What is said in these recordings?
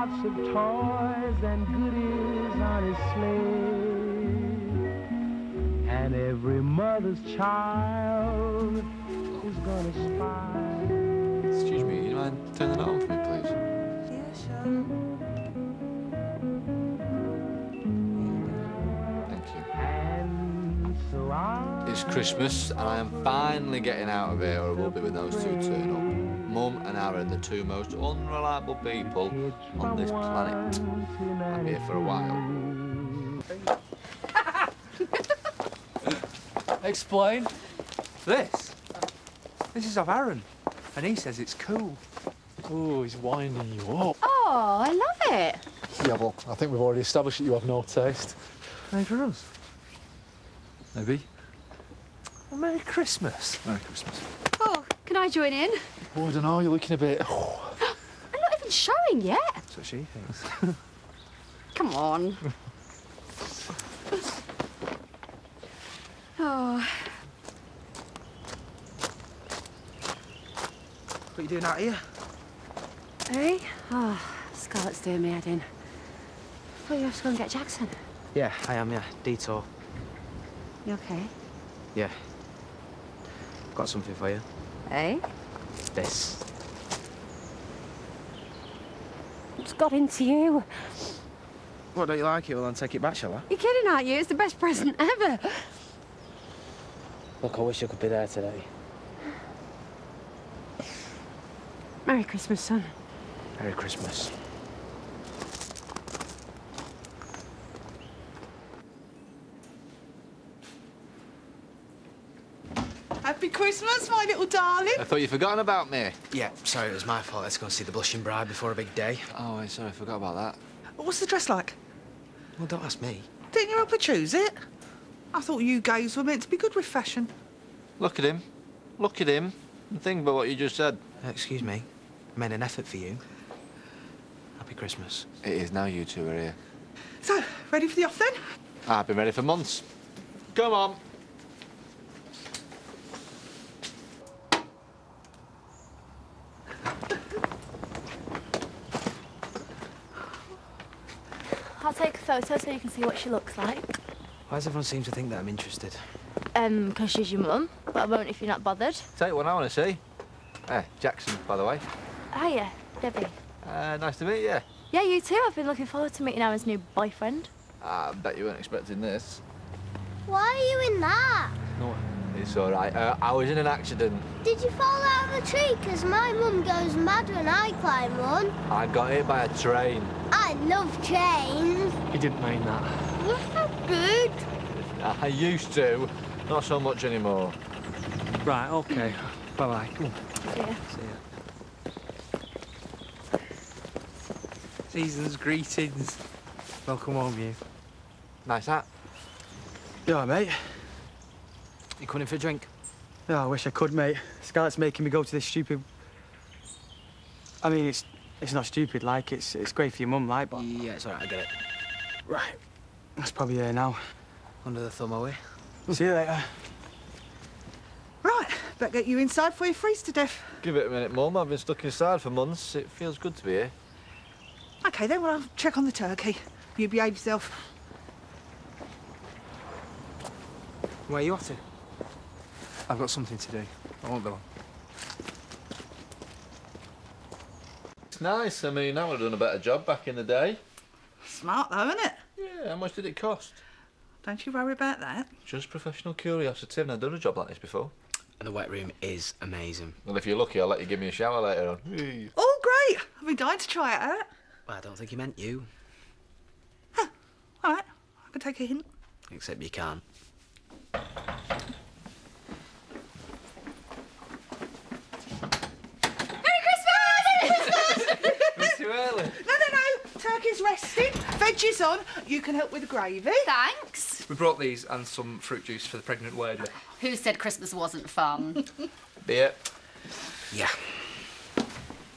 lots of toys and goodies on his sleigh. And every mother's child is gonna spy. Excuse me, you mind turning that on for me, please? Yeah, sure. Thank you. So It's Christmas, and I am finally getting out of here, or I will be when those two turn up. Mum and Aaron, the two most unreliable people on this planet. I'm here for a while. Explain. This? This is of Aaron, and he says it's cool. Oh, he's winding you up. Oh, I love it. Yeah, well, I think we've already established that you have no taste. Maybe for us. Maybe. Well, Merry Christmas. Merry Christmas. Oh, can I join in? Oh, I don't know, you're looking a bit... I'm not even showing yet. That's what she thinks. Come on. oh, What are you doing out here? hey? Oh, Scarlett's doing me head in. Thought you have to go and get Jackson. Yeah, I am, yeah. Detour. You okay? Yeah. Got something for you. Hey? This. What's got into you? What, don't you like it? Well, then take it back, shall I? You're kidding, aren't you? It's the best present ever. Look, I wish you could be there today. Merry Christmas, son. Merry Christmas. Christmas, my little darling. I thought you'd forgotten about me. Yeah, sorry, it was my fault. Let's go and see the blushing bride before a big day. Oh, wait, sorry, I forgot about that. What's the dress like? Well, don't ask me. Didn't you help her choose it? I thought you guys were meant to be good with fashion. Look at him. Look at him. And think about what you just said. Excuse me. I made an effort for you. Happy Christmas. It is now you two are here. So, ready for the off then? I've been ready for months. Come on. Take a photo so you can see what she looks like. Why does everyone seem to think that I'm interested? Um, because she's your mum, but I won't if you're not bothered. Tell you what I want to see. Eh, Jackson, by the way. Hiya, Debbie. Uh, nice to meet you. Yeah, you too. I've been looking forward to meeting Aaron's new boyfriend. I bet you weren't expecting this. Why are you in that? No, it's all right. Uh, I was in an accident. Did you fall out of a tree? Because my mum goes mad when I climb one. I got hit by a train. I love trains. He didn't mean that. Yes, I did. I used to. Not so much anymore. Right, okay. Bye-bye. Come on. Yeah. See ya. Season's greetings. Welcome home, you. Nice hat. You all right, mate? You coming in for a drink? Yeah, I wish I could, mate. Scarlett's making me go to this stupid. I mean, it's it's not stupid, like it's it's great for your mum, like, but Yeah, it's all right, I get it. Right. That's probably here now. Under the thumb, are we? See you later. Right, better get you inside before you freeze to death. Give it a minute, Mum. I've been stuck inside for months. It feels good to be here. OK, then, well, I'll check on the turkey. You behave yourself. Where are you off to? I've got something to do. I won't be long. It's nice. I mean, I would have done a better job back in the day. Smart, though, isn't it? Yeah, how much did it cost? Don't you worry about that. Just professional curiosity. I've never done a job like this before. And the wet room is amazing. Well, if you're lucky, I'll let you give me a shower later on. Oh, great. I've been dying to try it out. Well, I don't think he meant you. All right, I can take a hint. Except you can't. It's too early. No, no, no. Turkey's resting. Veggies on. You can help with the gravy. Thanks. We brought these and some fruit juice for the pregnant lady. Who said Christmas wasn't fun? Beer. Yeah.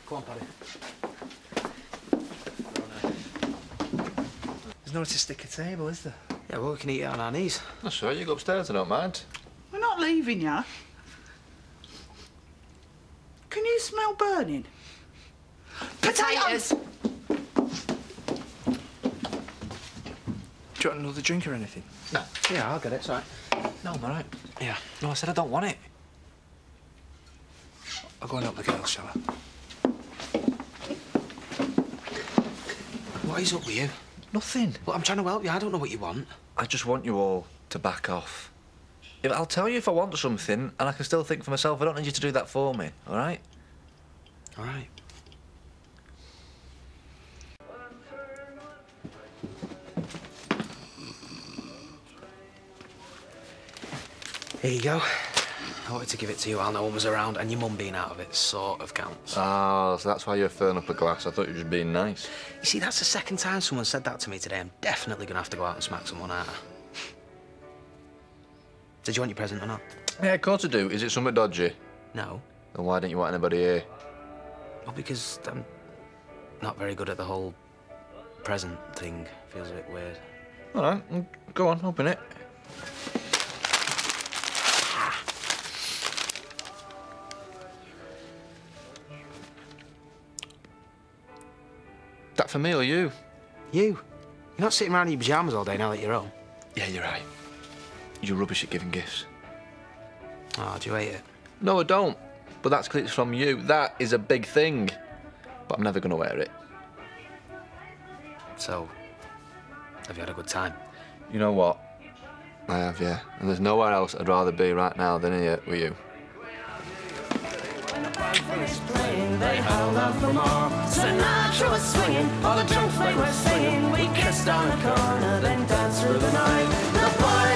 Come on, Paddy. There's nowhere to stick a table, is there? Yeah, well, we can eat it on our knees. That's all right. You go upstairs. I don't mind. We're not leaving you. Can you smell burning? Potatoes! Do you want another drink or anything? No. Yeah, I'll get it. It's all right. No, I'm all right. Yeah. No, I said I don't want it. I'll go and help the girls, shall I? What is up with you? Nothing. Look, I'm trying to help you. I don't know what you want. I just want you all to back off. If I'll tell you if I want something, and I can still think for myself. I don't need you to do that for me, all right? All right. Here you go. I wanted to give it to you while no one was around, and your mum being out of it sort of counts. Oh, so that's why you're filling up a glass. I thought you were just being nice. You see, that's the second time someone said that to me today. I'm definitely gonna have to go out and smack someone out. Did you want your present or not? Yeah, of course I do. Is it something dodgy? No. Then why didn't you want anybody here? Well, because I'm not very good at the whole present thing. Feels a bit weird. All right, mm, go on, open it. For me or you? You? You're not sitting around in your pyjamas all day now that you're home. Yeah, you're right. You're rubbish at giving gifts. Oh, do you hate it? No, I don't. But that's 'cause it's from you. That is a big thing. But I'm never going to wear it. So, have you had a good time? You know what? I have, yeah. And there's nowhere else I'd rather be right now than here with you. They held out for more. Sinatra was swinging, all the drunk folk were singing. We kissed on the corner, then danced through the night. The boys